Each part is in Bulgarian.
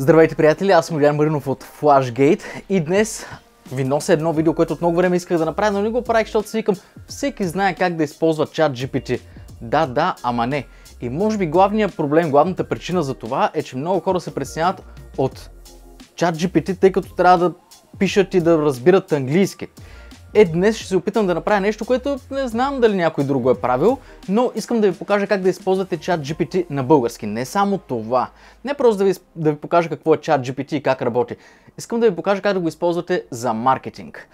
Здравейте, приятели! Аз съм Илян Маринов от Flashgate и днес ви нося едно видео, което от много време исках да направя, но не го правих, защото си викам всеки знае как да използва чат GPT. Да, да, ама не. И може би главният проблем, главната причина за това е, че много хора се пресеняват от чат GPT, тъй като трябва да пишат и да разбират английски. Е, днес ще се опитам да направя нещо, което не знам дали някой друг го е правил, но искам да ви покажа как да използвате чат GPT на български. Не само това. Не просто да ви, да ви покажа какво е чат GPT и как работи. Искам да ви покажа как да го използвате за маркетинг.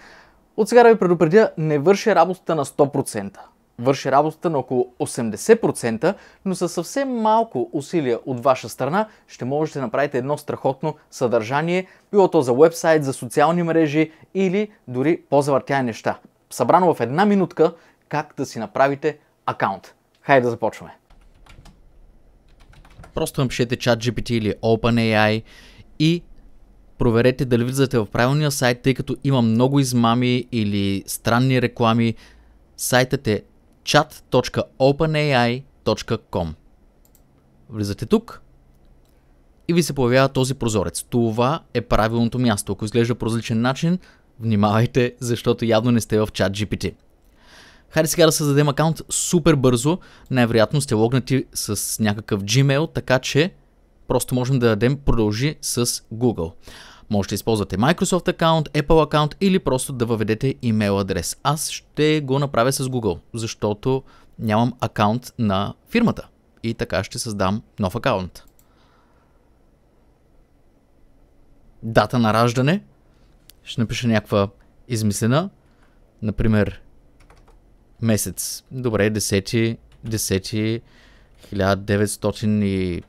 От сега да ви предупредя, не върши работата на 100% върши работата на около 80%, но със съвсем малко усилия от ваша страна ще можете да направите едно страхотно съдържание, било то за вебсайт, за социални мрежи или дори по-завъртяни неща. Събрано в една минутка как да си направите акаунт. Хайде да започваме. Просто напишете ChatGPT или OpenAI и проверете дали влизате в правилния сайт, тъй като има много измами или странни реклами. Сайтът е chat.openai.com Влизате тук и ви се появява този прозорец. Това е правилното място. Ако изглежда по различен начин, внимавайте, защото явно не сте в чат GPT. Хайде сега да създадем акаунт супер бързо. Най-вероятно сте логнати с някакъв Gmail, така че просто можем да дадем продължи с Google. Може да използвате Microsoft аккаунт, Apple аккаунт или просто да въведете имейл адрес. Аз ще го направя с Google, защото нямам аккаунт на фирмата. И така ще създам нов аккаунт. Дата на раждане. Ще напиша някаква измислена. Например, месец. Добре, 10, 10, 1900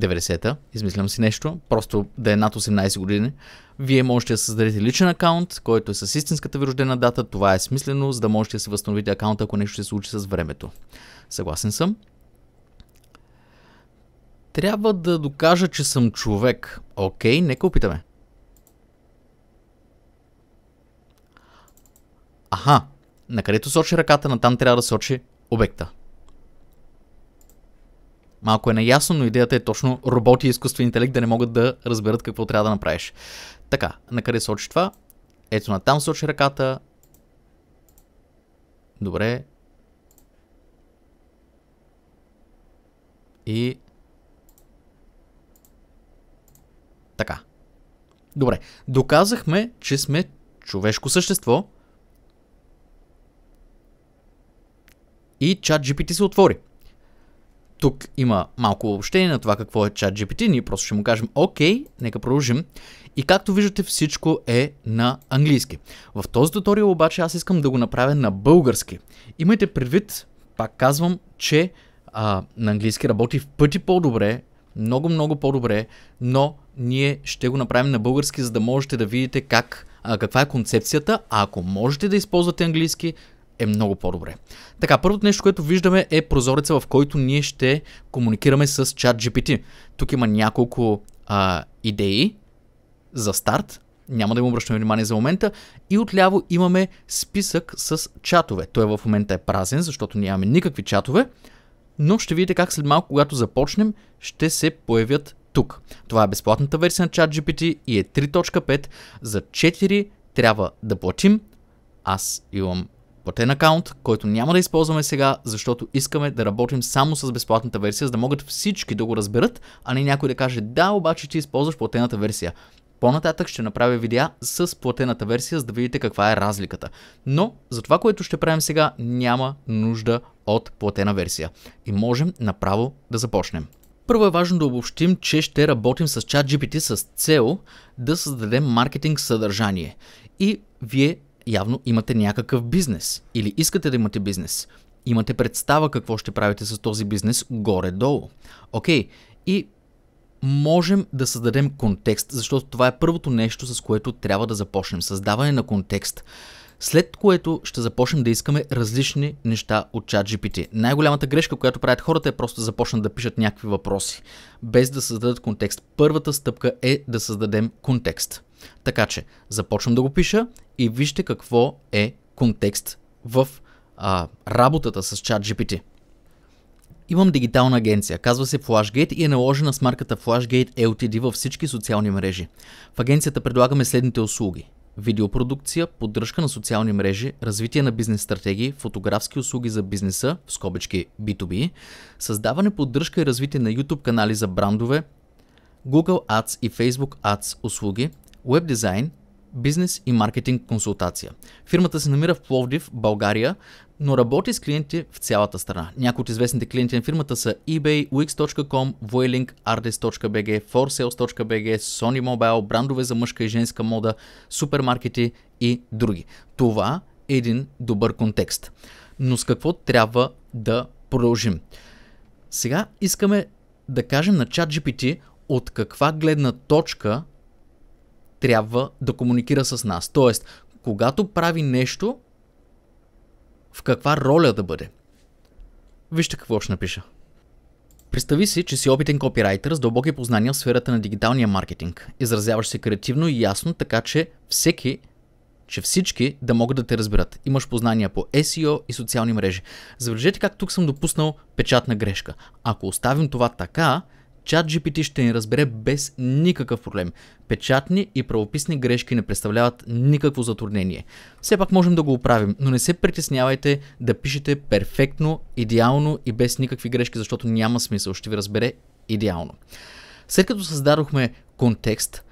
90-та, измислям си нещо, просто да е над 18 години, вие можете да създадете личен акаунт, който е с истинската ви рождена дата. Това е смислено, за да можете да се възстановите акаунта, ако нещо се случи с времето. Съгласен съм. Трябва да докажа, че съм човек. Окей, нека опитаме. Аха, на където сочи ръката, на там трябва да сочи обекта. Малко е неясно, но идеята е точно роботи и изкуствен интелект да не могат да разберат какво трябва да направиш. Така, на къде сочи това? Ето на там сочи ръката. Добре. И... Така. Добре. Доказахме, че сме човешко същество. И чат GPT се отвори. Тук има малко обобщение на това какво е ChatGPT. Ние просто ще му кажем окей, нека продължим. И както виждате всичко е на английски. В този туториал обаче аз искам да го направя на български. Имайте предвид, пак казвам, че а, на английски работи в пъти по-добре, много, много по-добре, но ние ще го направим на български, за да можете да видите как, а, каква е концепцията, а ако можете да използвате английски, е много по-добре. Така, първото нещо, което виждаме е прозореца, в който ние ще комуникираме с ChatGPT. Тук има няколко а, идеи за старт. Няма да им обръщаме внимание за момента. И отляво имаме списък с чатове. Той в момента е празен, защото нямаме никакви чатове. Но ще видите как след малко, когато започнем, ще се появят тук. Това е безплатната версия на ChatGPT и е 3.5. За 4 трябва да платим. Аз имам платен акаунт, който няма да използваме сега, защото искаме да работим само с безплатната версия, за да могат всички да го разберат, а не някой да каже да, обаче ти използваш платената версия. По-нататък ще направя видеа с платената версия, за да видите каква е разликата. Но за това, което ще правим сега, няма нужда от платена версия. И можем направо да започнем. Първо е важно да обобщим, че ще работим с ChatGPT с цел да създадем маркетинг съдържание. И вие явно имате някакъв бизнес или искате да имате бизнес. Имате представа какво ще правите с този бизнес горе-долу. Окей, okay. и можем да създадем контекст, защото това е първото нещо, с което трябва да започнем. Създаване на контекст. След което ще започнем да искаме различни неща от ChatGPT. Най-голямата грешка, която правят хората е просто да започнат да пишат някакви въпроси, без да създадат контекст. Първата стъпка е да създадем контекст. Така че, започвам да го пиша и вижте какво е контекст в а, работата с ChatGPT. Имам дигитална агенция, казва се FlashGate и е наложена с марката FlashGate LTD във всички социални мрежи. В агенцията предлагаме следните услуги. Видеопродукция, поддръжка на социални мрежи, развитие на бизнес стратегии, фотографски услуги за бизнеса, в скобички B2B, създаване, поддръжка и развитие на YouTube канали за брандове, Google Ads и Facebook Ads услуги, веб дизайн, бизнес и маркетинг консултация. Фирмата се намира в Пловдив, България, но работи с клиенти в цялата страна. Някои от известните клиенти на фирмата са eBay, Wix.com, Vueling, Ardes.bg, ForSales.bg, Sony Mobile, брандове за мъжка и женска мода, супермаркети и други. Това е един добър контекст. Но с какво трябва да продължим? Сега искаме да кажем на ChatGPT от каква гледна точка трябва да комуникира с нас. Тоест, когато прави нещо, в каква роля да бъде. Вижте какво ще напиша. Представи си, че си опитен копирайтер с дълбоки познания в сферата на дигиталния маркетинг. Изразяваш се креативно и ясно, така че всеки, че всички да могат да те разберат. Имаш познания по SEO и социални мрежи. Забележете как тук съм допуснал печатна грешка. Ако оставим това така, Чат GPT ще ни разбере без никакъв проблем. Печатни и правописни грешки не представляват никакво затруднение. Все пак можем да го оправим, но не се притеснявайте да пишете перфектно, идеално и без никакви грешки, защото няма смисъл. Ще ви разбере идеално. След като създадохме контекст,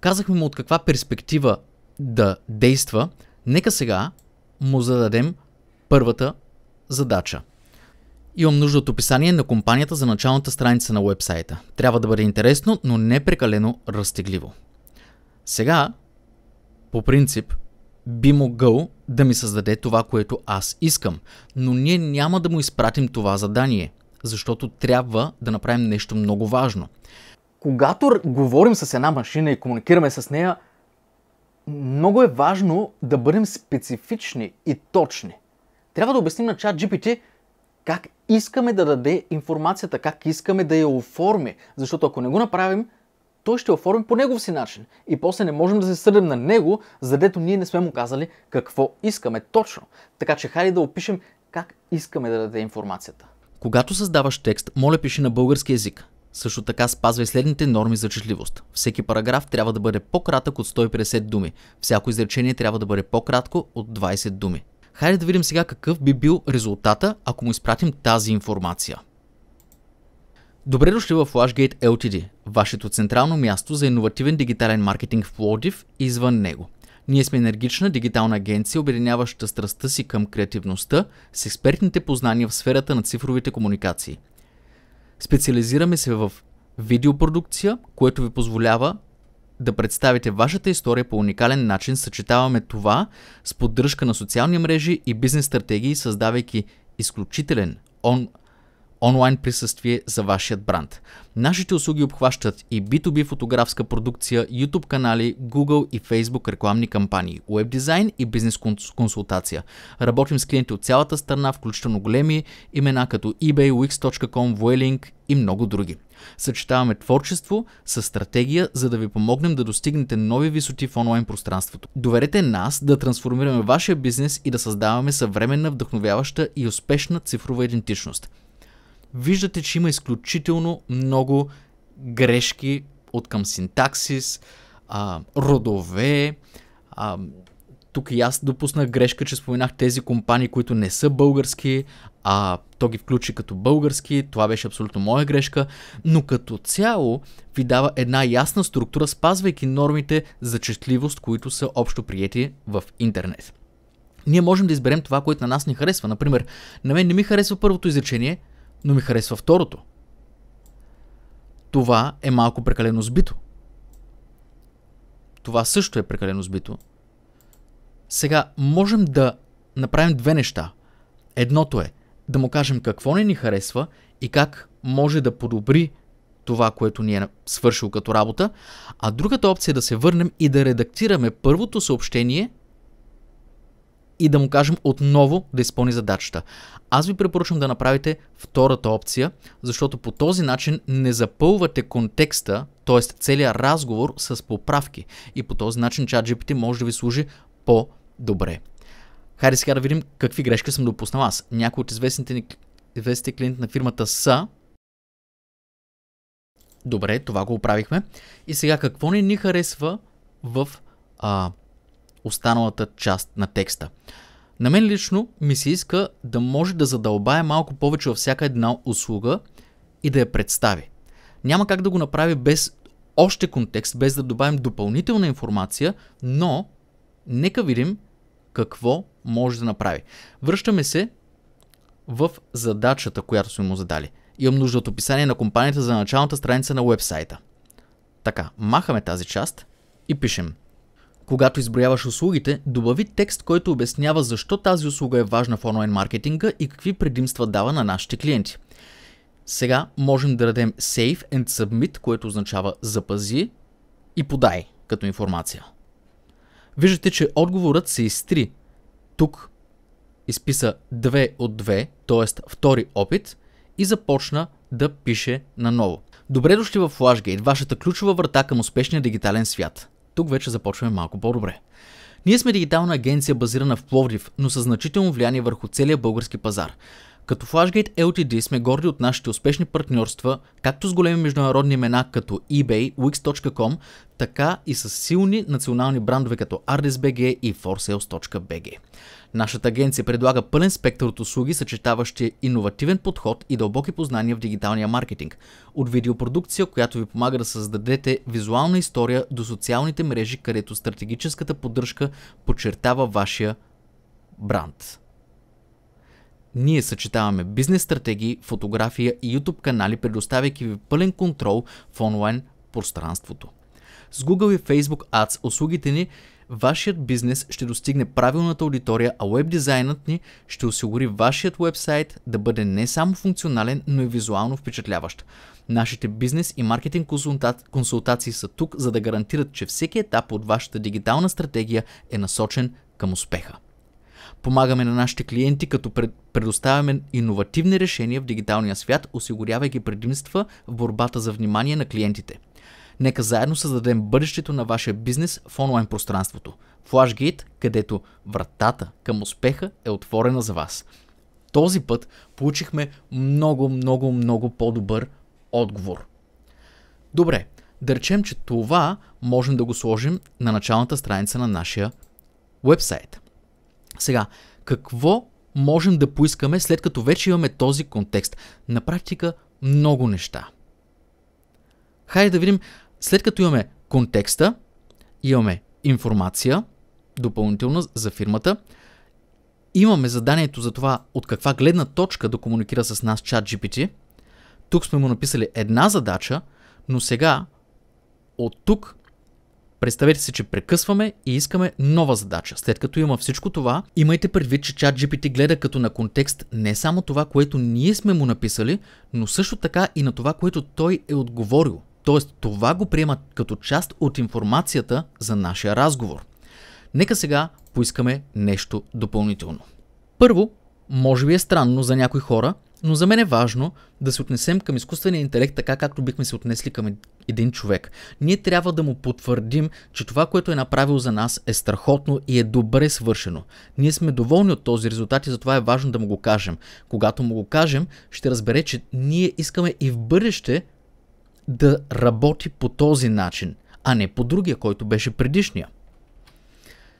казахме му от каква перспектива да действа, нека сега му зададем първата задача – Имам нужда от описание на компанията за началната страница на вебсайта. Трябва да бъде интересно, но не прекалено разтегливо. Сега, по принцип, би могъл да ми създаде това, което аз искам, но ние няма да му изпратим това задание, защото трябва да направим нещо много важно. Когато говорим с една машина и комуникираме с нея, много е важно да бъдем специфични и точни. Трябва да обясним на чат GPT как искаме да даде информацията, как искаме да я оформи. Защото ако не го направим, той ще оформи по негов си начин. И после не можем да се съдим на него, задето ние не сме му казали какво искаме точно. Така че хайде да опишем как искаме да даде информацията. Когато създаваш текст, моля пиши на български язик. Също така спазвай следните норми за четливост. Всеки параграф трябва да бъде по-кратък от 150 думи. Всяко изречение трябва да бъде по-кратко от 20 думи. Хайде да видим сега какъв би бил резултата, ако му изпратим тази информация. Добре дошли в FlashGate LTD, вашето централно място за иновативен дигитален маркетинг в Плодив и извън него. Ние сме енергична дигитална агенция, обединяваща страстта си към креативността с експертните познания в сферата на цифровите комуникации. Специализираме се в видеопродукция, което ви позволява да представите вашата история по уникален начин, съчетаваме това с поддръжка на социални мрежи и бизнес стратегии, създавайки изключителен он, онлайн присъствие за вашият бранд. Нашите услуги обхващат и B2B фотографска продукция, YouTube канали, Google и Facebook рекламни кампании, веб дизайн и бизнес консултация. Работим с клиенти от цялата страна, включително големи имена като eBay, Wix.com, Vueling и много други. Съчетаваме творчество с стратегия, за да ви помогнем да достигнете нови висоти в онлайн пространството. Доверете нас да трансформираме вашия бизнес и да създаваме съвременна, вдъхновяваща и успешна цифрова идентичност. Виждате, че има изключително много грешки от към синтаксис, родове, тук и аз допуснах грешка, че споменах тези компании, които не са български, а то ги включи като български, това беше абсолютно моя грешка, но като цяло ви дава една ясна структура, спазвайки нормите за четливост, които са общо приети в интернет. Ние можем да изберем това, което на нас ни харесва. Например, на мен не ми харесва първото изречение, но ми харесва второто. Това е малко прекалено сбито. Това също е прекалено сбито. Сега, можем да направим две неща. Едното е да му кажем какво не ни харесва и как може да подобри това, което ни е свършил като работа, а другата опция е да се върнем и да редактираме първото съобщение и да му кажем отново да изпълни задачата. Аз ви препоръчвам да направите втората опция, защото по този начин не запълвате контекста, т.е. целият разговор с поправки. И по този начин ChatGPT може да ви служи по-добре. Хайде сега да видим какви грешки съм допуснал аз. Някои от известните ни известните клиенти на фирмата са Добре, това го оправихме. И сега какво не ни харесва в а, останалата част на текста? На мен лично ми се иска да може да задълбае малко повече във всяка една услуга и да я представи. Няма как да го направи без още контекст, без да добавим допълнителна информация, но нека видим какво може да направи. Връщаме се в задачата, която сме му задали. Имам нужда от описание на компанията за началната страница на вебсайта. Така, махаме тази част и пишем. Когато изброяваш услугите, добави текст, който обяснява защо тази услуга е важна в онлайн маркетинга и какви предимства дава на нашите клиенти. Сега можем да дадем Save and Submit, което означава запази и подай като информация. Виждате, че отговорът се изтри. Тук изписа 2 от 2, т.е. втори опит и започна да пише наново. Добре дошли в FlashGate, вашата ключова врата към успешния дигитален свят. Тук вече започваме малко по-добре. Ние сме дигитална агенция базирана в Пловдив, но със значително влияние върху целия български пазар. Като Flashgate LTD сме горди от нашите успешни партньорства, както с големи международни имена като eBay, Wix.com, така и с силни национални брандове като ArdesBG и ForSales.bg. Нашата агенция предлага пълен спектър от услуги, съчетаващи иновативен подход и дълбоки познания в дигиталния маркетинг. От видеопродукция, която ви помага да създадете визуална история до социалните мрежи, където стратегическата поддръжка подчертава вашия бранд. Ние съчетаваме бизнес стратегии, фотография и YouTube канали, предоставяйки ви пълен контрол в онлайн пространството. С Google и Facebook Ads услугите ни вашият бизнес ще достигне правилната аудитория, а веб дизайнът ни ще осигури вашият вебсайт да бъде не само функционален, но и визуално впечатляващ. Нашите бизнес и маркетинг консултации са тук, за да гарантират, че всеки етап от вашата дигитална стратегия е насочен към успеха. Помагаме на нашите клиенти, като предоставяме иновативни решения в дигиталния свят, осигурявайки предимства в борбата за внимание на клиентите. Нека заедно създадем бъдещето на вашия бизнес в онлайн пространството. FlashGate, където вратата към успеха е отворена за вас. Този път получихме много, много, много по-добър отговор. Добре, да речем, че това можем да го сложим на началната страница на нашия вебсайт. Сега, какво можем да поискаме след като вече имаме този контекст? На практика много неща. Хайде да видим, след като имаме контекста, имаме информация, допълнително за фирмата, имаме заданието за това от каква гледна точка да комуникира с нас чат GPT. Тук сме му написали една задача, но сега от тук Представете си, че прекъсваме и искаме нова задача. След като има всичко това, имайте предвид, че чат GPT гледа като на контекст не само това, което ние сме му написали, но също така и на това, което той е отговорил. Тоест, това го приема като част от информацията за нашия разговор. Нека сега поискаме нещо допълнително. Първо, може би е странно за някои хора, но за мен е важно да се отнесем към изкуствения интелект така, както бихме се отнесли към един човек. Ние трябва да му потвърдим, че това, което е направил за нас е страхотно и е добре свършено. Ние сме доволни от този резултат и затова е важно да му го кажем. Когато му го кажем, ще разбере, че ние искаме и в бъдеще да работи по този начин, а не по другия, който беше предишния.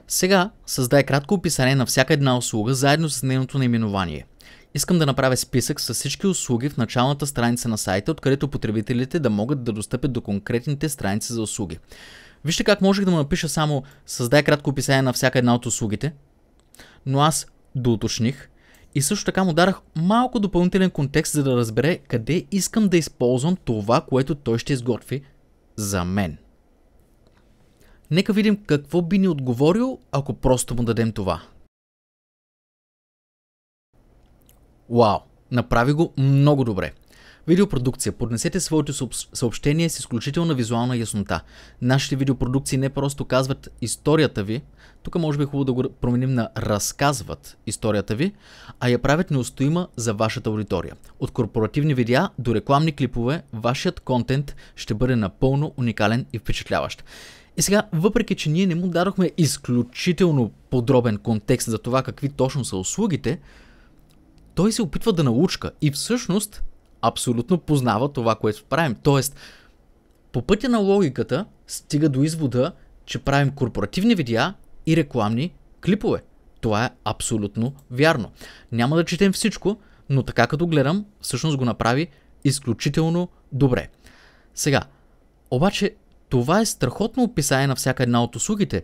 Сега създай кратко описание на всяка една услуга заедно с нейното наименование – Искам да направя списък с всички услуги в началната страница на сайта, откъдето потребителите да могат да достъпят до конкретните страници за услуги. Вижте как можех да му напиша само създай кратко описание на всяка една от услугите, но аз доуточних и също така му дарах малко допълнителен контекст, за да разбере къде искам да използвам това, което той ще изготви за мен. Нека видим какво би ни отговорил, ако просто му дадем това. Вау! Направи го много добре. Видеопродукция. Поднесете своето съобщение с изключителна визуална яснота. Нашите видеопродукции не просто казват историята ви, тук може би е хубаво да го променим на разказват историята ви, а я правят неустоима за вашата аудитория. От корпоративни видеа до рекламни клипове, вашият контент ще бъде напълно уникален и впечатляващ. И сега, въпреки че ние не му дадохме изключително подробен контекст за това какви точно са услугите, той се опитва да научка и всъщност абсолютно познава това, което правим. Тоест, по пътя на логиката стига до извода, че правим корпоративни видеа и рекламни клипове. Това е абсолютно вярно. Няма да четем всичко, но така като гледам, всъщност го направи изключително добре. Сега, обаче, това е страхотно описание на всяка една от услугите,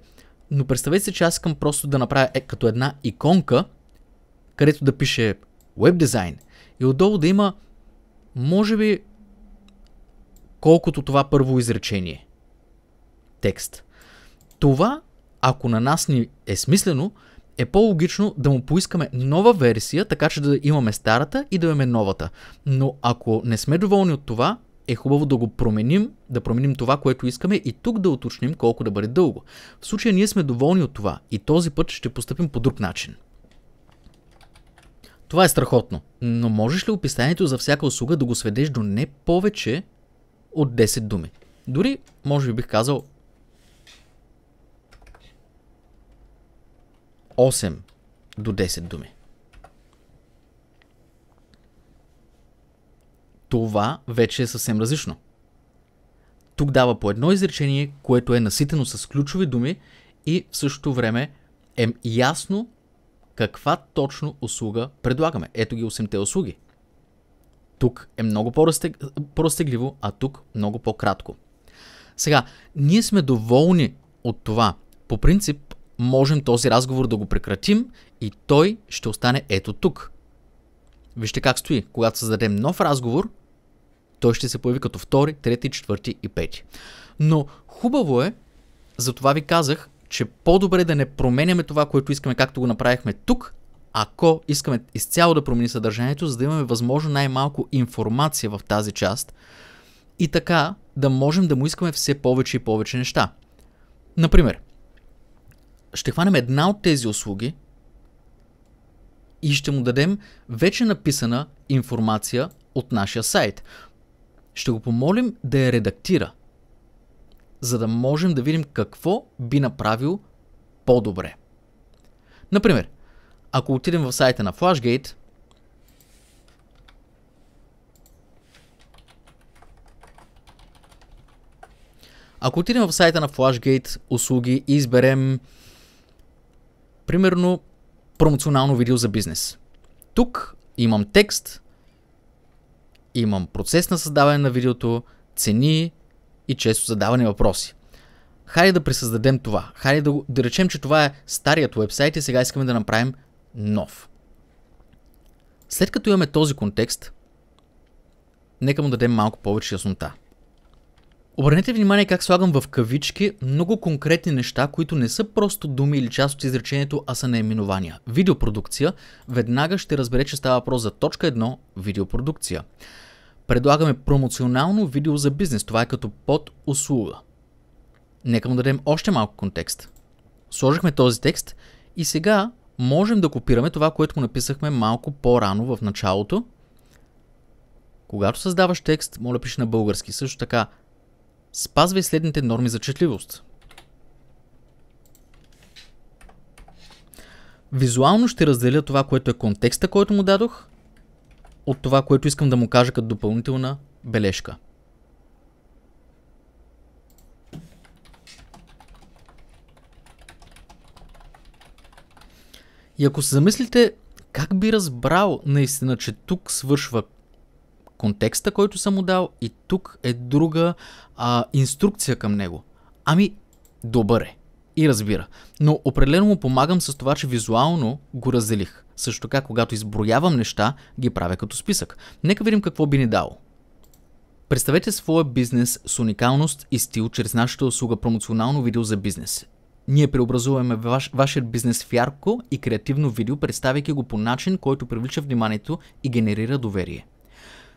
но представете се, че аз искам просто да направя е, като една иконка, където да пише веб дизайн и отдолу да има, може би, колкото това първо изречение. Текст. Това, ако на нас ни е смислено, е по-логично да му поискаме нова версия, така че да имаме старата и да имаме новата. Но ако не сме доволни от това, е хубаво да го променим, да променим това, което искаме и тук да уточним колко да бъде дълго. В случая ние сме доволни от това и този път ще поступим по друг начин. Това е страхотно, но можеш ли описанието за всяка услуга да го сведеш до не повече от 10 думи? Дори, може би бих казал, 8 до 10 думи. Това вече е съвсем различно. Тук дава по едно изречение, което е наситено с ключови думи и в същото време е ясно каква точно услуга предлагаме. Ето ги 8-те услуги. Тук е много по-разтегливо, а тук много по-кратко. Сега, ние сме доволни от това. По принцип, можем този разговор да го прекратим и той ще остане ето тук. Вижте как стои. Когато създадем нов разговор, той ще се появи като втори, трети, четвърти и пети. Но хубаво е, затова ви казах, че по-добре да не променяме това, което искаме, както го направихме тук, ако искаме изцяло да промени съдържанието, за да имаме възможно най-малко информация в тази част и така да можем да му искаме все повече и повече неща. Например, ще хванем една от тези услуги и ще му дадем вече написана информация от нашия сайт. Ще го помолим да я редактира, за да можем да видим какво би направил по-добре. Например, ако отидем в сайта на Flashgate, Ако отидем в сайта на Flashgate услуги и изберем примерно промоционално видео за бизнес. Тук имам текст, имам процес на създаване на видеото, цени и често задаване въпроси. Хайде да присъздадем това. Хайде да, да речем, че това е старият вебсайт и сега искаме да направим нов. След като имаме този контекст, нека му дадем малко повече яснота. Обърнете внимание как слагам в кавички много конкретни неща, които не са просто думи или част от изречението, а са наименования. Видеопродукция, веднага ще разбере, че става въпрос за точка 1 видеопродукция. Предлагаме промоционално видео за бизнес, това е като под услуга. Нека му дадем още малко контекст. Сложихме този текст и сега можем да копираме това, което му написахме малко по-рано в началото. Когато създаваш текст, моля пише на български. Също така, Спазвай следните норми за четливост. Визуално ще разделя това, което е контекста, който му дадох, от това, което искам да му кажа като допълнителна бележка. И ако се замислите, как би разбрал наистина, че тук свършва контекста, който съм му дал и тук е друга а, инструкция към него. Ами, добър е. И разбира. Но определено му помагам с това, че визуално го разделих. Също така, когато изброявам неща, ги правя като списък. Нека видим какво би ни дало. Представете своя бизнес с уникалност и стил чрез нашата услуга промоционално видео за бизнес. Ние преобразуваме ваш, вашият бизнес в ярко и креативно видео, представяйки го по начин, който привлича вниманието и генерира доверие.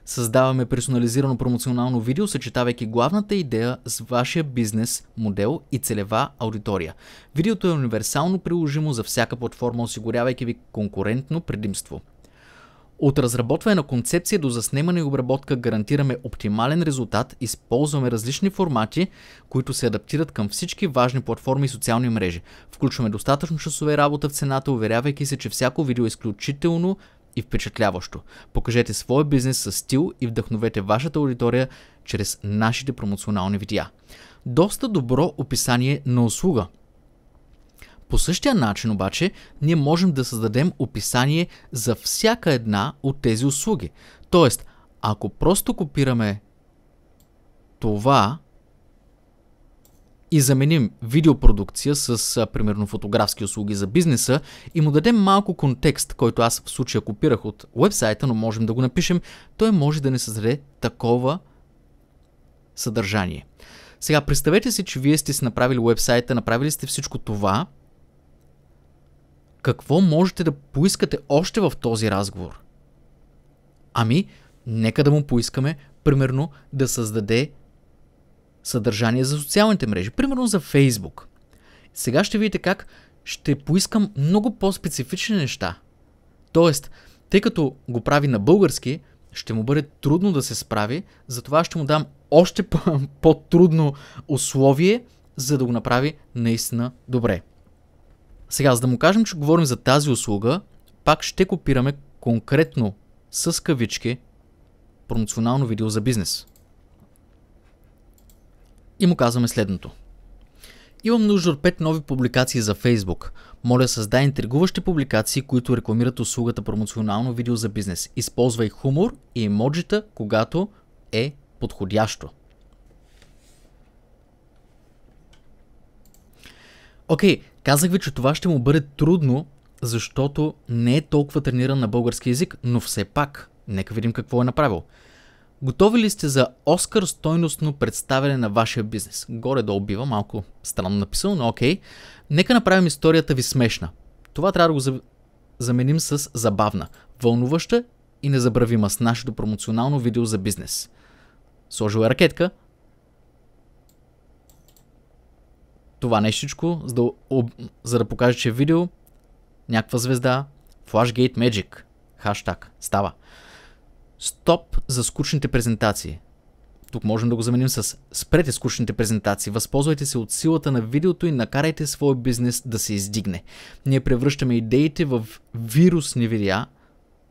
Създаваме персонализирано промоционално видео, съчетавайки главната идея с вашия бизнес модел и целева аудитория. Видеото е универсално приложимо за всяка платформа, осигурявайки ви конкурентно предимство. От разработване на концепция до заснемане и обработка гарантираме оптимален резултат, използваме различни формати, които се адаптират към всички важни платформи и социални мрежи. Включваме достатъчно часове работа в цената, уверявайки се, че всяко видео е изключително и впечатляващо. Покажете своя бизнес с стил и вдъхновете вашата аудитория чрез нашите промоционални видеа. Доста добро описание на услуга. По същия начин обаче, ние можем да създадем описание за всяка една от тези услуги. Тоест, ако просто копираме това и заменим видеопродукция с, примерно, фотографски услуги за бизнеса и му дадем малко контекст, който аз в случая копирах от вебсайта, но можем да го напишем, той може да не създаде такова съдържание. Сега, представете си, че вие сте си направили вебсайта, направили сте всичко това. Какво можете да поискате още в този разговор? Ами, нека да му поискаме, примерно, да създаде съдържание за социалните мрежи, примерно за Facebook. Сега ще видите как ще поискам много по-специфични неща. Тоест, тъй като го прави на български, ще му бъде трудно да се справи, затова ще му дам още по-трудно условие, за да го направи наистина добре. Сега, за да му кажем, че говорим за тази услуга, пак ще копираме конкретно с кавички промоционално видео за бизнес и му казваме следното. Имам нужда от 5 нови публикации за Facebook. Моля създай интригуващи публикации, които рекламират услугата промоционално видео за бизнес. Използвай хумор и емоджита, когато е подходящо. Окей, okay, казах ви, че това ще му бъде трудно, защото не е толкова трениран на български язик, но все пак, нека видим какво е направил. Готови ли сте за Оскар стойностно представяне на вашия бизнес? Горе да убива, малко странно написано, но окей. Нека направим историята ви смешна. Това трябва да го заменим с забавна, вълнуваща и незабравима с нашето промоционално видео за бизнес. Сложил е ракетка. Това нещичко, за да, об... за да покаже, че е видео някаква звезда, Flashgate Magic, хаштаг, става. Стоп за скучните презентации. Тук можем да го заменим с спрете скучните презентации. Възползвайте се от силата на видеото и накарайте своя бизнес да се издигне. Ние превръщаме идеите в вирусни видеа,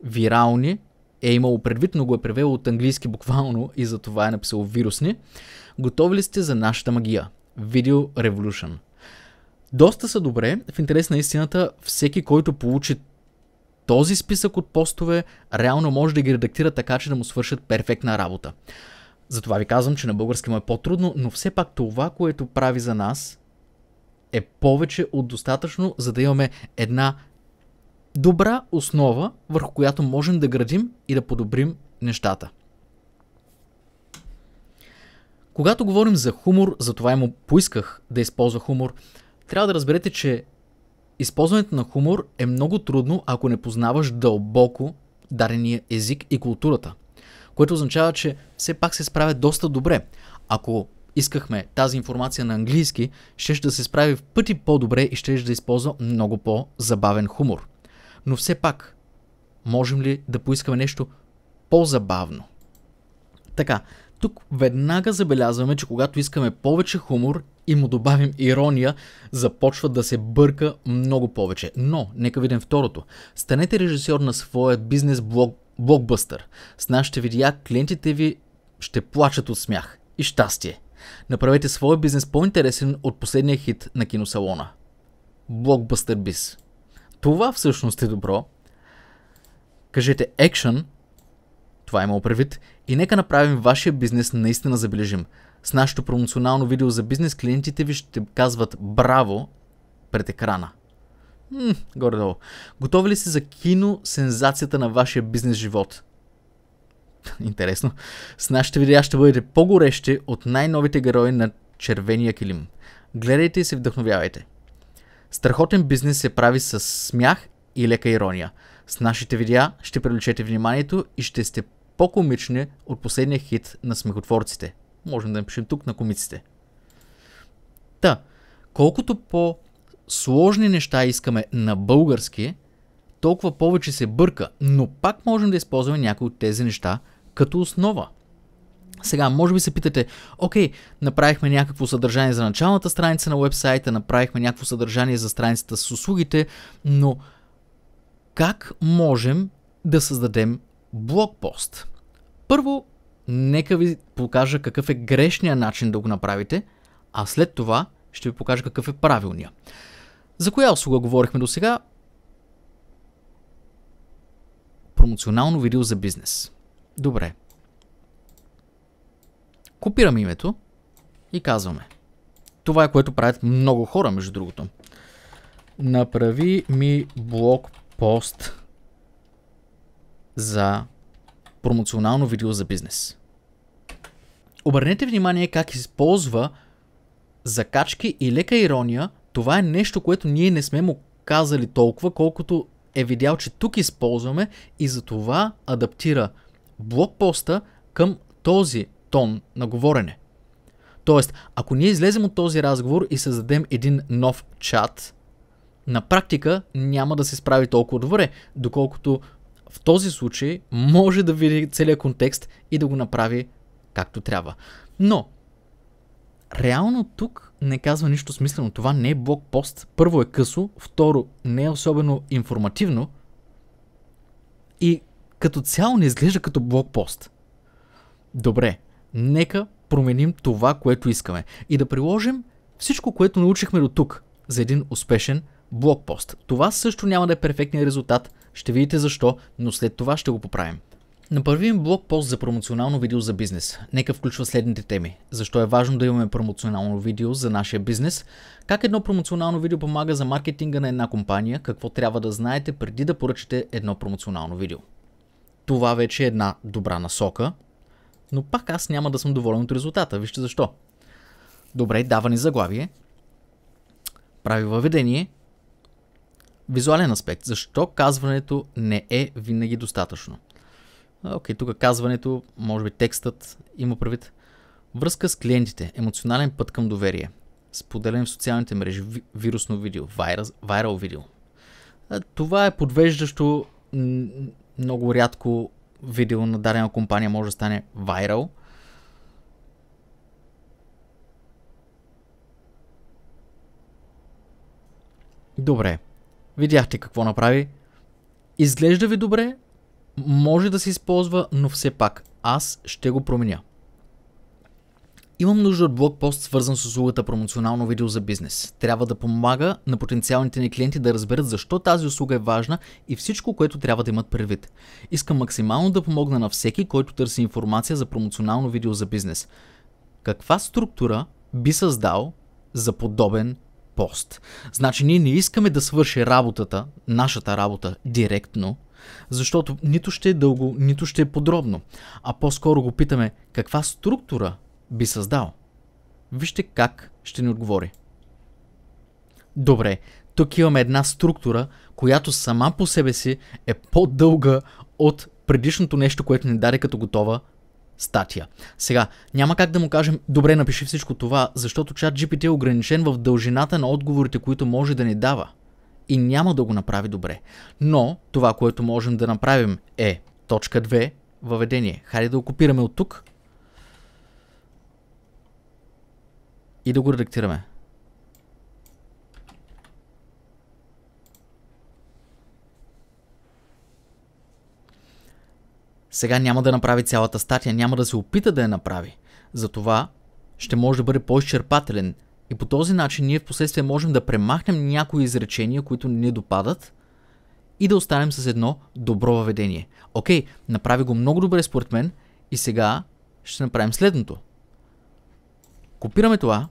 вирални, е имало предвид, но го е превело от английски буквално и за това е написал вирусни. Готови ли сте за нашата магия? Video Revolution. Доста са добре. В интерес на истината, всеки, който получи този списък от постове реално може да ги редактира така, че да му свършат перфектна работа. Затова ви казвам, че на български му е по-трудно, но все пак това, което прави за нас, е повече от достатъчно, за да имаме една добра основа, върху която можем да градим и да подобрим нещата. Когато говорим за хумор, затова и му поисках да използва хумор, трябва да разберете, че Използването на хумор е много трудно, ако не познаваш дълбоко дарения език и културата, което означава, че все пак се справя доста добре. Ако искахме тази информация на английски, ще да се справи в пъти по-добре и ще да използва много по-забавен хумор. Но все пак, можем ли да поискаме нещо по-забавно? Така, тук веднага забелязваме, че когато искаме повече хумор и му добавим ирония, започва да се бърка много повече. Но, нека видим второто. Станете режисьор на своя бизнес блог, блокбъстър. С нашите видеа клиентите ви ще плачат от смях и щастие. Направете своя бизнес по-интересен от последния хит на киносалона. Блокбъстър биз. Това всъщност е добро. Кажете екшен, това имал предвид, и нека направим вашия бизнес наистина забележим. С нашето промоционално видео за бизнес клиентите ви ще казват браво пред екрана. М, горе-долу. Готови ли си за кино сензацията на вашия бизнес живот? Интересно. С нашите видеа ще бъдете по-горещи от най-новите герои на червения килим. Гледайте и се вдъхновявайте. Страхотен бизнес се прави с смях и лека ирония. С нашите видеа ще привлечете вниманието и ще сте по-комични от последния хит на смехотворците. Можем да напишем тук на комиците. Та, колкото по сложни неща искаме на български, толкова повече се бърка, но пак можем да използваме някои от тези неща като основа. Сега, може би се питате, окей, направихме някакво съдържание за началната страница на вебсайта, направихме някакво съдържание за страницата с услугите, но как можем да създадем блокпост. Първо, нека ви покажа какъв е грешният начин да го направите, а след това ще ви покажа какъв е правилния. За коя услуга говорихме до сега? Промоционално видео за бизнес. Добре. Копираме името и казваме. Това е което правят много хора, между другото. Направи ми блог пост за промоционално видео за бизнес. Обърнете внимание как използва закачки и лека ирония. Това е нещо, което ние не сме му казали толкова, колкото е видял, че тук използваме и за това адаптира блокпоста към този тон на говорене. Тоест, ако ние излезем от този разговор и създадем един нов чат, на практика няма да се справи толкова добре, доколкото в този случай може да види целият контекст и да го направи както трябва. Но, реално тук не казва нищо смислено. Това не е блокпост. Първо е късо, второ не е особено информативно и като цяло не изглежда като блокпост. Добре, нека променим това, което искаме и да приложим всичко, което научихме до тук за един успешен блокпост. Това също няма да е перфектният резултат, ще видите защо, но след това ще го поправим. Направим блокпост за промоционално видео за бизнес. Нека включва следните теми. Защо е важно да имаме промоционално видео за нашия бизнес? Как едно промоционално видео помага за маркетинга на една компания? Какво трябва да знаете преди да поръчате едно промоционално видео? Това вече е една добра насока, но пак аз няма да съм доволен от резултата. Вижте защо. Добре, даване заглавие, прави въведение, визуален аспект. Защо казването не е винаги достатъчно? Окей, okay, тук казването, може би текстът има правит. Връзка с клиентите, емоционален път към доверие, споделяне в социалните мрежи, вирусно видео, вайрал видео. Това е подвеждащо, много рядко видео на дадена компания може да стане вайрал. Добре, видяхте какво направи. Изглежда ви добре, може да се използва, но все пак аз ще го променя. Имам нужда от блокпост, свързан с услугата промоционално видео за бизнес. Трябва да помага на потенциалните ни клиенти да разберат защо тази услуга е важна и всичко, което трябва да имат предвид. Искам максимално да помогна на всеки, който търси информация за промоционално видео за бизнес. Каква структура би създал за подобен пост? Значи ние не искаме да свърши работата, нашата работа, директно, защото нито ще е дълго, нито ще е подробно, а по-скоро го питаме каква структура би създал. Вижте как ще ни отговори. Добре, тук имаме една структура, която сама по себе си е по-дълга от предишното нещо, което ни даде като готова статия. Сега, няма как да му кажем, добре, напиши всичко това, защото чат GPT е ограничен в дължината на отговорите, които може да ни дава. И няма да го направи добре. Но това, което можем да направим е точка 2, въведение. Хайде да го копираме от тук и да го редактираме. Сега няма да направи цялата статия, няма да се опита да я направи. Затова ще може да бъде по-изчерпателен и по този начин ние в последствие можем да премахнем някои изречения, които не допадат и да останем с едно добро въведение. Окей, направи го много добре според мен и сега ще направим следното. Копираме това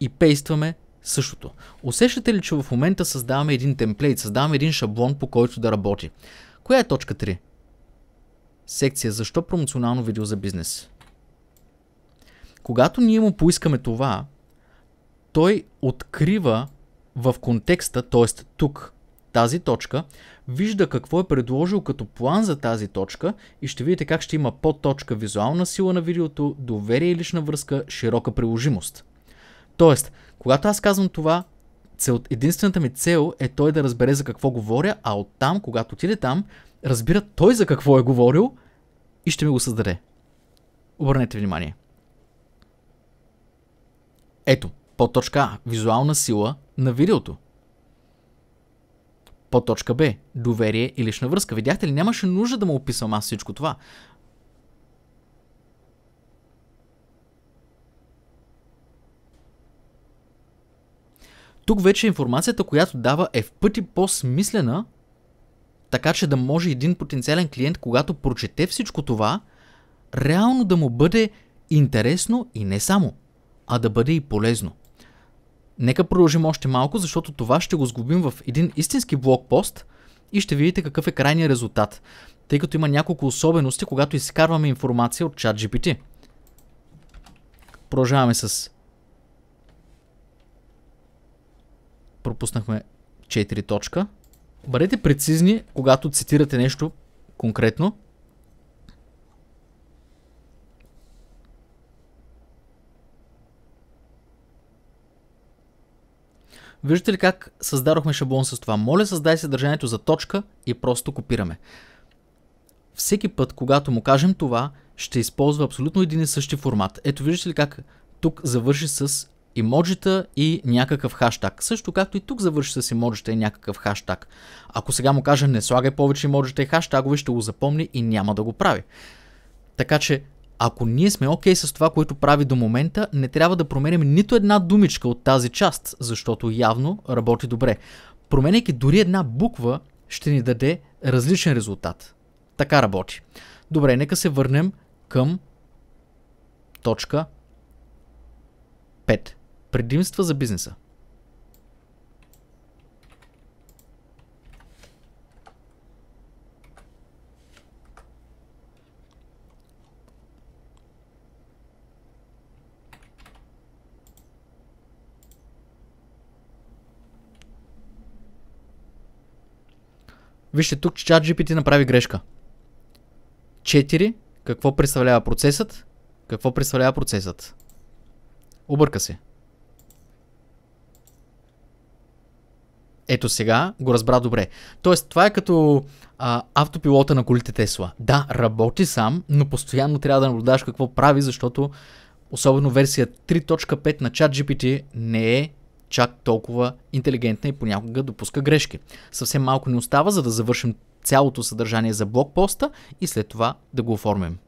и пействаме същото. Усещате ли, че в момента създаваме един темплейт, създаваме един шаблон, по който да работи? Коя е точка 3? Секция Защо промоционално видео за бизнес? Когато ние му поискаме това, той открива в контекста, т.е. тук, тази точка, вижда какво е предложил като план за тази точка и ще видите как ще има подточка визуална сила на видеото, доверие и лична връзка, широка приложимост. Тоест, когато аз казвам това, цел, единствената ми цел е той да разбере за какво говоря, а оттам, когато отиде там, разбира той за какво е говорил и ще ми го създаде. Обърнете внимание. Ето, подточка А. Визуална сила на видеото. по точка Б. Доверие и лична връзка. Видяхте ли, нямаше нужда да му описвам аз всичко това. Тук вече информацията, която дава е в пъти по-смислена, така че да може един потенциален клиент, когато прочете всичко това, реално да му бъде интересно и не само, а да бъде и полезно. Нека продължим още малко, защото това ще го сгубим в един истински блокпост и ще видите какъв е крайният резултат, тъй като има няколко особености, когато изкарваме информация от ChatGPT. Продължаваме с пропуснахме 4 точка. Бъдете прецизни, когато цитирате нещо конкретно. Виждате ли как създадохме шаблон с това? Моля, създай съдържанието за точка и просто копираме. Всеки път, когато му кажем това, ще използва абсолютно един и същи формат. Ето виждате ли как тук завърши с емоджита и някакъв хаштаг. Също както и тук завърши с емоджита и някакъв хаштаг. Ако сега му кажа не слагай повече емоджита и хаштагове, ще го запомни и няма да го прави. Така че, ако ние сме окей okay с това, което прави до момента, не трябва да променим нито една думичка от тази част, защото явно работи добре. Променяйки дори една буква, ще ни даде различен резултат. Така работи. Добре, нека се върнем към точка 5. Предимства за бизнеса. Вижте тук, че ChatGPT направи грешка. 4. Какво представлява процесът? Какво представлява процесът? Обърка се. Ето сега го разбра добре. Тоест, това е като а, автопилота на колите Тесла. Да, работи сам, но постоянно трябва да наблюдаваш какво прави, защото особено версия 3.5 на ChatGPT не е чак толкова интелигентна и понякога допуска грешки. Съвсем малко ни остава, за да завършим цялото съдържание за блокпоста и след това да го оформим.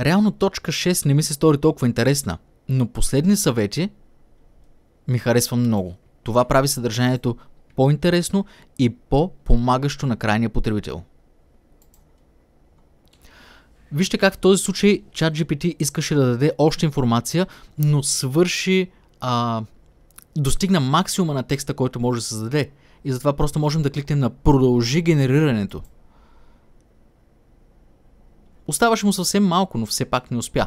Реално точка 6 не ми се стори толкова интересна, но последни съвети ми харесва много. Това прави съдържанието по-интересно и по-помагащо на крайния потребител. Вижте как в този случай ChatGPT искаше да даде още информация, но свърши, а, достигна максимума на текста, който може да се създаде. И затова просто можем да кликнем на продължи генерирането. Оставаше му съвсем малко, но все пак не успя.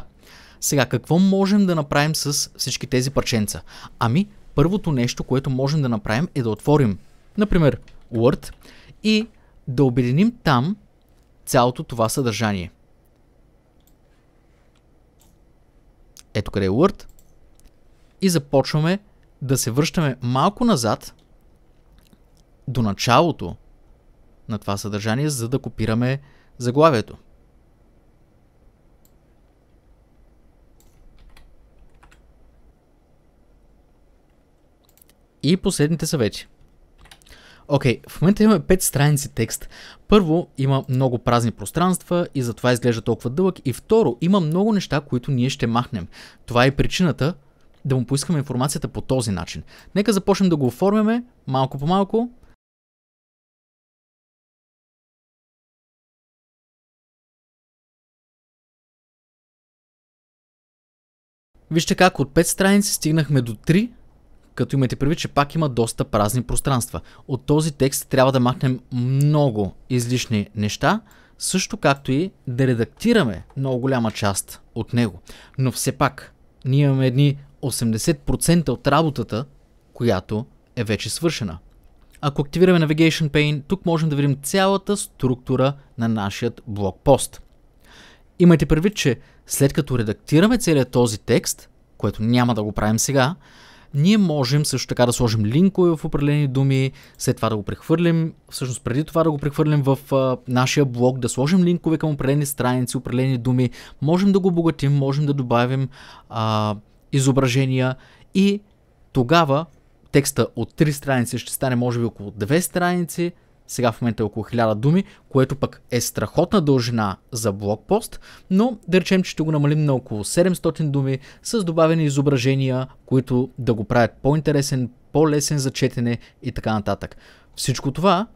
Сега, какво можем да направим с всички тези парченца? Ами, първото нещо, което можем да направим е да отворим, например, Word и да обединим там цялото това съдържание. Ето къде е Word. И започваме да се връщаме малко назад до началото на това съдържание, за да копираме заглавието. И последните съвети. Окей, okay, в момента имаме 5 страници текст. Първо, има много празни пространства и затова изглежда толкова дълъг. И второ, има много неща, които ние ще махнем. Това е причината да му поискаме информацията по този начин. Нека започнем да го оформяме малко по малко. Вижте как от 5 страници стигнахме до 3 като имате предвид, че пак има доста празни пространства. От този текст трябва да махнем много излишни неща, също както и да редактираме много голяма част от него. Но все пак, ние имаме едни 80% от работата, която е вече свършена. Ако активираме Navigation Pane, тук можем да видим цялата структура на нашия блокпост. Имайте предвид, че след като редактираме целият този текст, което няма да го правим сега, Ние можем също така да сложим линкове в определени думи, след това да го прехвърлим, всъщност преди това да го прехвърлим в а, нашия блог, да сложим линкове към определени страници, определени думи, можем да го обогатим, можем да добавим а, изображения и тогава текста от 3 страници ще стане може би около 2 страници, сега в момента е около 1000 думи, което пък е страхотна дължина за блокпост, но да речем, че ще го намалим на около 700 думи с добавени изображения, които да го правят по-интересен, по-лесен за четене и така нататък. Всичко това,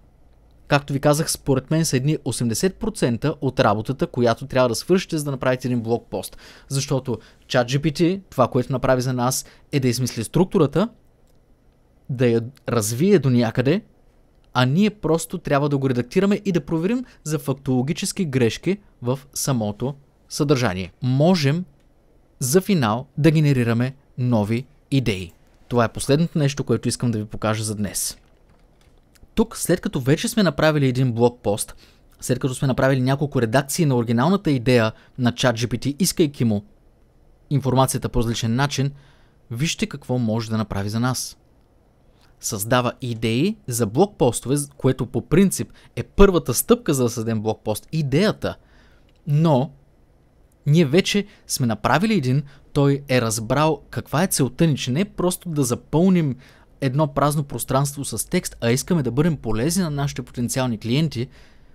както ви казах, според мен са едни 80% от работата, която трябва да свършите, за да направите един блокпост. Защото ChatGPT, това, което направи за нас, е да измисли структурата, да я развие до някъде, а ние просто трябва да го редактираме и да проверим за фактологически грешки в самото съдържание. Можем за финал да генерираме нови идеи. Това е последното нещо, което искам да ви покажа за днес. Тук, след като вече сме направили един блокпост, след като сме направили няколко редакции на оригиналната идея на ChatGPT, искайки му информацията по различен начин, вижте какво може да направи за нас създава идеи за блокпостове, което по принцип е първата стъпка за да създадем блокпост. Идеята. Но ние вече сме направили един, той е разбрал каква е целта ни, че не е просто да запълним едно празно пространство с текст, а искаме да бъдем полезни на нашите потенциални клиенти,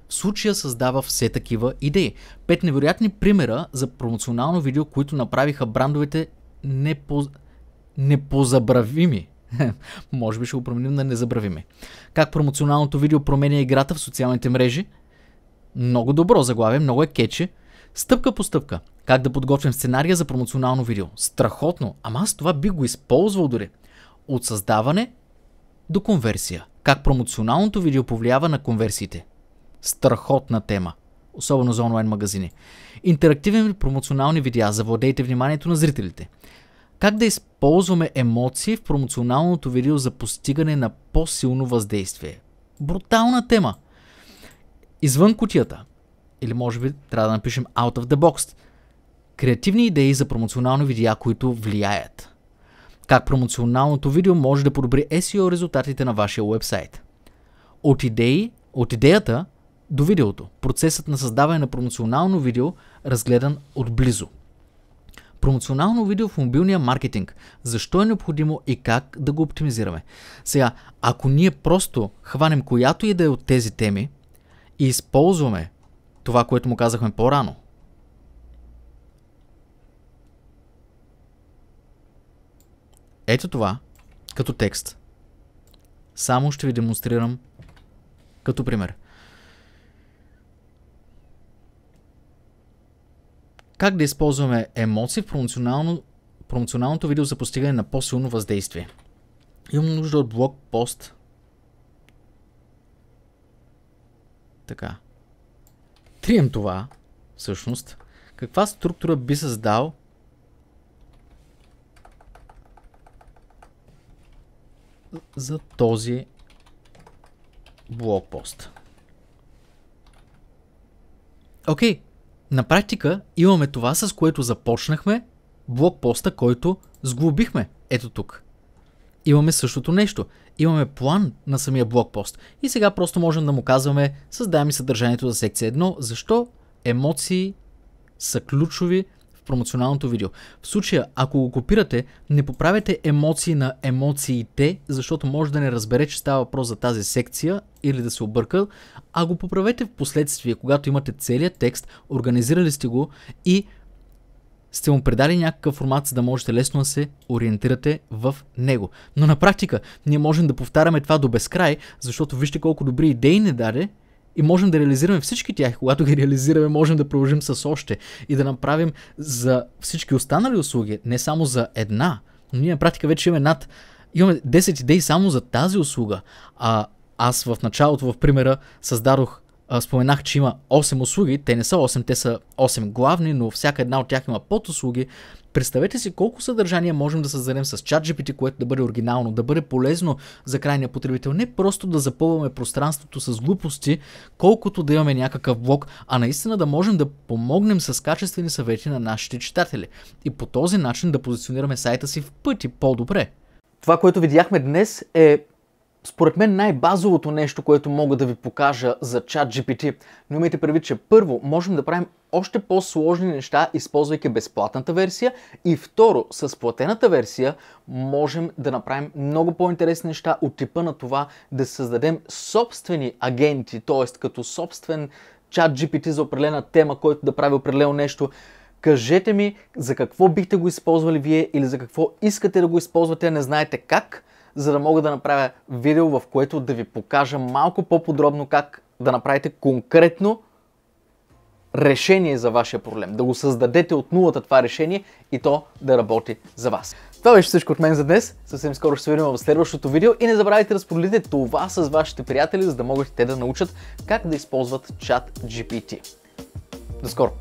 в случая създава все такива идеи. Пет невероятни примера за промоционално видео, които направиха брандовете непо... непозабравими. Може би ще го променим на незабравиме. Как промоционалното видео променя играта в социалните мрежи? Много добро заглавие, много е кече. Стъпка по стъпка. Как да подготвим сценария за промоционално видео? Страхотно, ама аз това бих го използвал дори. От създаване до конверсия. Как промоционалното видео повлиява на конверсиите? Страхотна тема. Особено за онлайн магазини. Интерактивни промоционални видеа. Завладейте вниманието на зрителите. Как да използваме емоции в промоционалното видео за постигане на по-силно въздействие? Брутална тема! Извън кутията. Или може би трябва да напишем out of the box. Креативни идеи за промоционални видеа, които влияят. Как промоционалното видео може да подобри SEO резултатите на вашия вебсайт. От идеи, от идеята до видеото. Процесът на създаване на промоционално видео разгледан отблизо. Промоционално видео в мобилния маркетинг. Защо е необходимо и как да го оптимизираме? Сега, ако ние просто хванем която и да е от тези теми и използваме това, което му казахме по-рано, ето това, като текст, само ще ви демонстрирам като пример – Как да използваме емоции в промоционално, промоционалното видео за постигане на по-силно въздействие? Имам нужда от блог пост. Така. Трием това, всъщност. Каква структура би създал за този блокпост? Окей, okay. На практика имаме това, с което започнахме блокпоста, който сглобихме. Ето тук. Имаме същото нещо. Имаме план на самия блокпост. И сега просто можем да му казваме създаваме съдържанието за секция 1. Защо емоции са ключови промоционалното видео. В случая, ако го копирате, не поправяте емоции на емоциите, защото може да не разбере, че става въпрос за тази секция или да се обърка, а го поправете в последствие, когато имате целият текст, организирали сте го и сте му предали някакъв формат, за да можете лесно да се ориентирате в него. Но на практика ние можем да повтаряме това до безкрай, защото вижте колко добри идеи не даде и можем да реализираме всички тях. Когато ги реализираме, можем да продължим с още и да направим за всички останали услуги, не само за една. Но ние на практика вече имаме над имаме 10 идеи само за тази услуга. А аз в началото, в примера, създадох споменах, че има 8 услуги, те не са 8, те са 8 главни, но всяка една от тях има подуслуги. Представете си колко съдържание можем да създадем с ChatGPT, което да бъде оригинално, да бъде полезно за крайния потребител. Не просто да запълваме пространството с глупости, колкото да имаме някакъв блог, а наистина да можем да помогнем с качествени съвети на нашите читатели. И по този начин да позиционираме сайта си в пъти по-добре. Това, което видяхме днес е според мен най-базовото нещо, което мога да ви покажа за ChatGPT. Но имайте предвид, че първо можем да правим още по-сложни неща, използвайки безплатната версия и второ, с платената версия можем да направим много по-интересни неща от типа на това да създадем собствени агенти, т.е. като собствен чат GPT за определена тема, който да прави определено нещо. Кажете ми за какво бихте го използвали вие или за какво искате да го използвате, не знаете как, за да мога да направя видео, в което да ви покажа малко по-подробно как да направите конкретно решение за вашия проблем. Да го създадете от нулата това решение и то да работи за вас. Това беше всичко от мен за днес. Съвсем скоро ще се видим в следващото видео и не забравяйте да споделите това с вашите приятели, за да могат те да научат как да използват чат GPT. До скоро!